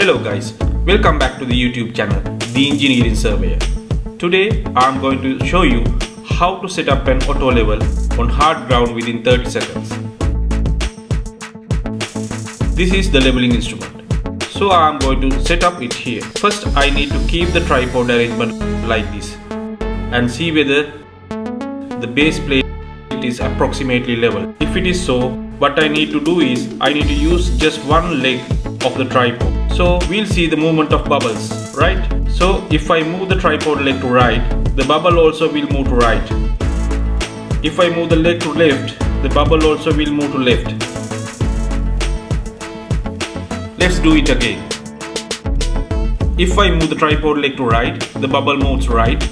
Hello guys, welcome back to the YouTube channel, The Engineering Surveyor. Today I'm going to show you how to set up an auto level on hard ground within 30 seconds. This is the leveling instrument. So I'm going to set up it here. First I need to keep the tripod arrangement like this and see whether the base plate is approximately level. If it is so, what I need to do is I need to use just one leg of the tripod. So we'll see the movement of bubbles, right? So if I move the tripod leg to right, the bubble also will move to right. If I move the leg to left, the bubble also will move to left. Let's do it again. If I move the tripod leg to right, the bubble moves right.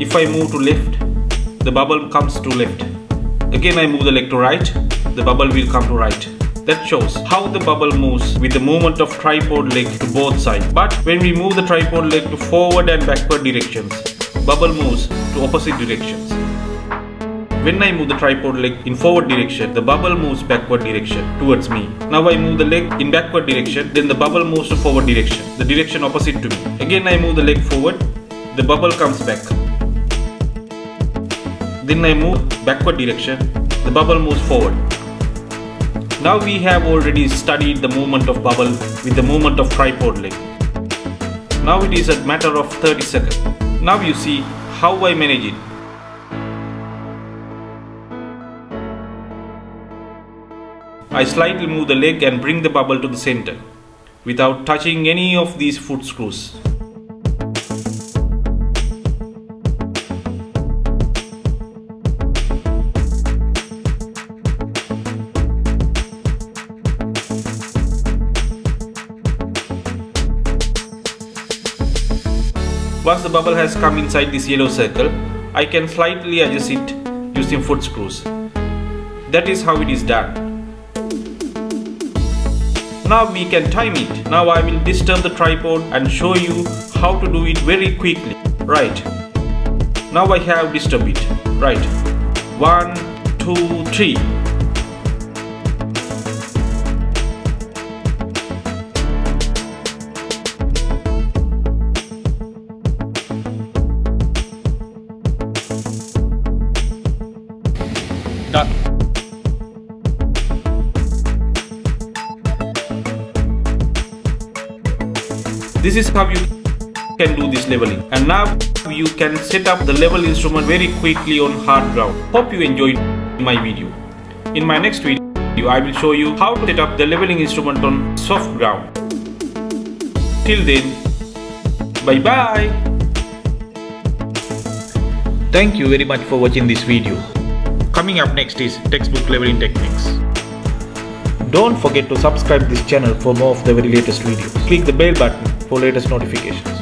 If I move to left, the bubble comes to left. Again I move the leg to right, the bubble will come to right. That shows how the bubble moves with the movement of tripod leg to both sides. But when we move the tripod leg to forward and backward directions, bubble moves to opposite directions. When I move the tripod leg in forward direction, the bubble moves backward direction towards me. Now I move the leg in backward direction, then the bubble moves to forward direction, the direction opposite to me. Again I move the leg forward, the bubble comes back. Then I move backward direction, the bubble moves forward. Now we have already studied the movement of bubble with the movement of tripod leg. Now it is a matter of 30 seconds. Now you see how I manage it. I slightly move the leg and bring the bubble to the center without touching any of these foot screws. Once the bubble has come inside this yellow circle, I can slightly adjust it using foot screws. That is how it is done. Now we can time it. Now I will disturb the tripod and show you how to do it very quickly. Right. Now I have disturbed it. Right. One, two, three. This is how you can do this leveling. And now you can set up the level instrument very quickly on hard ground. Hope you enjoyed my video. In my next video, I will show you how to set up the leveling instrument on soft ground. Till then, bye bye. Thank you very much for watching this video. Coming up next is textbook leveling techniques. Don't forget to subscribe this channel for more of the very latest videos. Click the bell button for latest notifications.